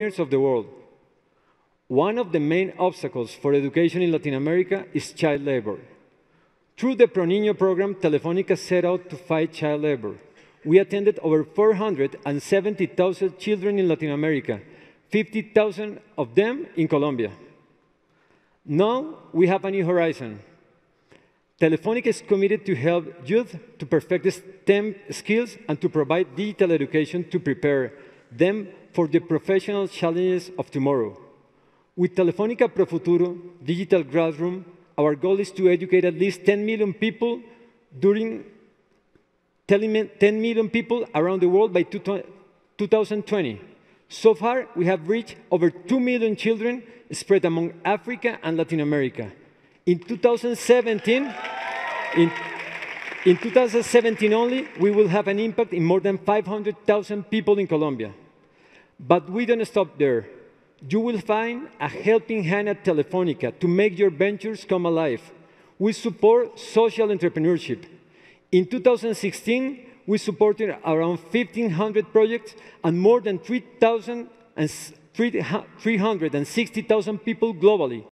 of the world. One of the main obstacles for education in Latin America is child labor. Through the ProNiño program, Telefónica set out to fight child labor. We attended over 470,000 children in Latin America, 50,000 of them in Colombia. Now we have a new horizon. Telefónica is committed to help youth to perfect STEM skills and to provide digital education to prepare them for the professional challenges of tomorrow. With Telefónica Pro Futuro Digital Classroom, our goal is to educate at least 10 million people during 10 million people around the world by 2020. So far, we have reached over 2 million children spread among Africa and Latin America. In 2017, in, in 2017 only, we will have an impact in more than 500,000 people in Colombia. But we don't stop there. You will find a helping hand at Telefonica to make your ventures come alive. We support social entrepreneurship. In 2016, we supported around 1,500 projects and more than 3,000 and 360,000 people globally.